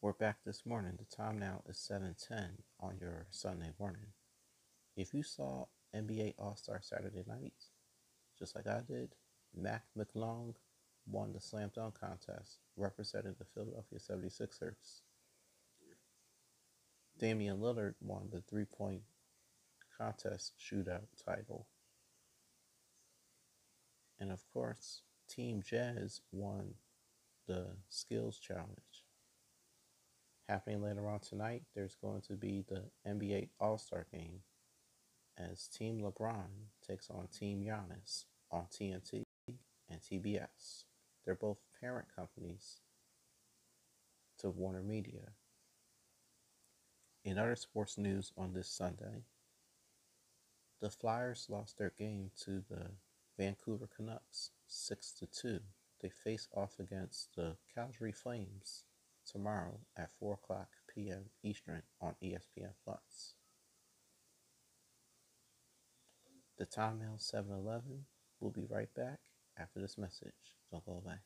We're back this morning. The time now is 7:10 on your Sunday morning. If you saw NBA All-Star Saturday night, just like I did, Mac McClung won the slam dunk contest representing the Philadelphia 76ers. Damian Lillard won the three-point contest shootout title. And of course, Team Jazz won the skills challenge. Happening later on tonight, there's going to be the NBA All Star game as Team LeBron takes on Team Giannis on TNT and TBS. They're both parent companies to Warner Media. In other sports news on this Sunday, the Flyers lost their game to the Vancouver Canucks 6 to 2. They face off against the Calgary Flames tomorrow at 4 o'clock p.m. Eastern on ESPN Plus. The time now 7 We'll be right back after this message. Don't go away.